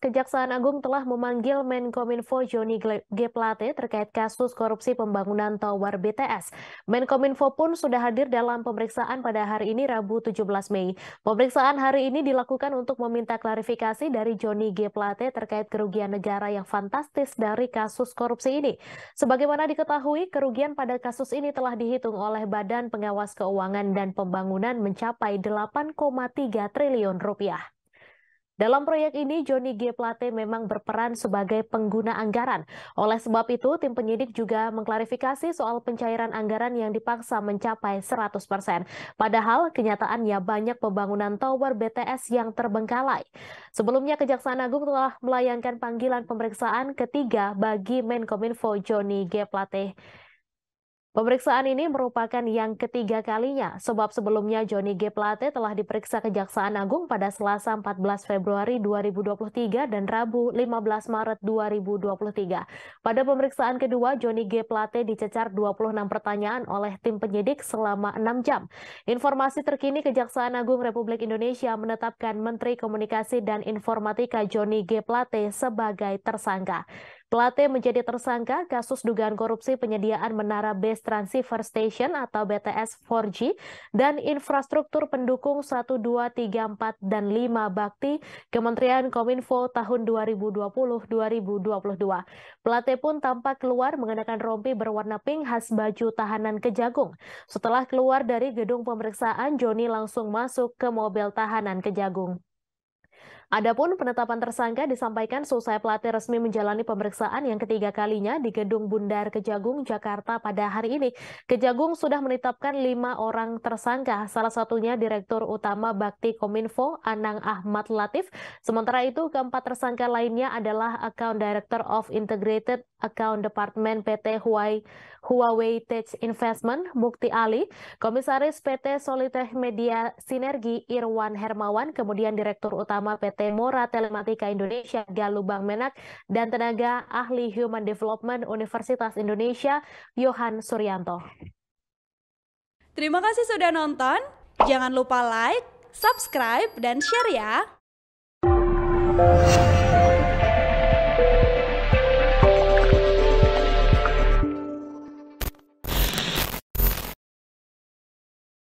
Kejaksaan Agung telah memanggil Menkominfo Joni G. Plate terkait kasus korupsi pembangunan Tower BTS. Menkominfo pun sudah hadir dalam pemeriksaan pada hari ini Rabu 17 Mei. Pemeriksaan hari ini dilakukan untuk meminta klarifikasi dari Joni G. Plate terkait kerugian negara yang fantastis dari kasus korupsi ini. Sebagaimana diketahui, kerugian pada kasus ini telah dihitung oleh Badan Pengawas Keuangan dan Pembangunan mencapai 8,3 triliun rupiah. Dalam proyek ini, Joni G. Plate memang berperan sebagai pengguna anggaran. Oleh sebab itu, tim penyidik juga mengklarifikasi soal pencairan anggaran yang dipaksa mencapai 100%. Padahal, kenyataannya banyak pembangunan tower BTS yang terbengkalai. Sebelumnya, Kejaksaan Agung telah melayangkan panggilan pemeriksaan ketiga bagi Menkominfo Joni G. Plate. Pemeriksaan ini merupakan yang ketiga kalinya, sebab sebelumnya Joni G. Plate telah diperiksa Kejaksaan Agung pada Selasa 14 Februari 2023 dan Rabu 15 Maret 2023. Pada pemeriksaan kedua, Joni G. Plate dicecar 26 pertanyaan oleh tim penyidik selama 6 jam. Informasi terkini Kejaksaan Agung Republik Indonesia menetapkan Menteri Komunikasi dan Informatika Joni G. Plate sebagai tersangka. Plate menjadi tersangka kasus dugaan korupsi penyediaan menara base transceiver station atau BTS 4G dan infrastruktur pendukung 1, 2, 3, 4, dan 5 bakti Kementerian Kominfo tahun 2020-2022. Plate pun tampak keluar mengenakan rompi berwarna pink khas baju tahanan Kejagung. Setelah keluar dari gedung pemeriksaan, Joni langsung masuk ke mobil tahanan Kejagung. Adapun penetapan tersangka disampaikan selesai pelatih resmi menjalani pemeriksaan yang ketiga kalinya di Gedung Bundar Kejagung, Jakarta pada hari ini. Kejagung sudah menetapkan lima orang tersangka, salah satunya Direktur Utama Bakti Kominfo, Anang Ahmad Latif. Sementara itu, keempat tersangka lainnya adalah Account Director of Integrated Account Department PT Huawei, Huawei Tech Investment, Mukti Ali, Komisaris PT Solitech Media Sinergi Irwan Hermawan, kemudian Direktur Utama PT Mora Telematika Indonesia Galubang Menak dan tenaga ahli Human Development Universitas Indonesia Yohan Suryanto. Terima kasih sudah nonton. Jangan lupa like, subscribe, dan share ya.